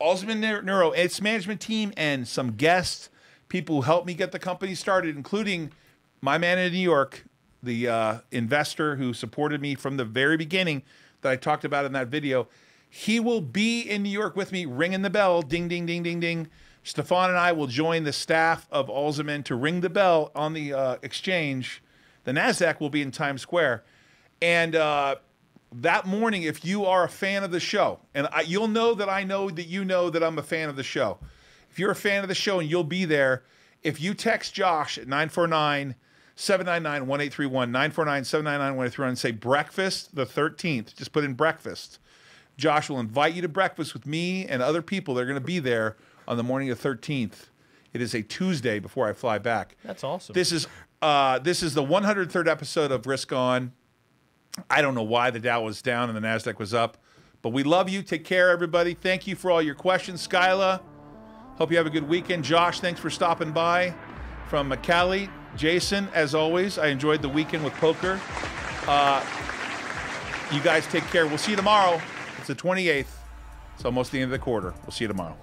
Alzamend Neuro, its management team, and some guests, people who helped me get the company started, including my man in New York, the uh, investor who supported me from the very beginning that I talked about in that video. He will be in New York with me, ringing the bell, ding, ding, ding, ding, ding. Stefan and I will join the staff of Alzamend to ring the bell on the uh, exchange. The NASDAQ will be in Times Square. And uh, that morning, if you are a fan of the show, and I, you'll know that I know that you know that I'm a fan of the show. If you're a fan of the show and you'll be there, if you text Josh at 949 799 1831, 949 799 1831, and say breakfast the 13th, just put in breakfast. Josh will invite you to breakfast with me and other people that are going to be there on the morning of the 13th. It is a Tuesday before I fly back. That's awesome. This is uh, this is the 103rd episode of Risk On. I don't know why the Dow was down and the Nasdaq was up, but we love you. Take care, everybody. Thank you for all your questions, Skyla. Hope you have a good weekend. Josh, thanks for stopping by from McCallie. Jason, as always, I enjoyed the weekend with poker. Uh, you guys take care. We'll see you tomorrow. It's the 28th. It's almost the end of the quarter. We'll see you tomorrow.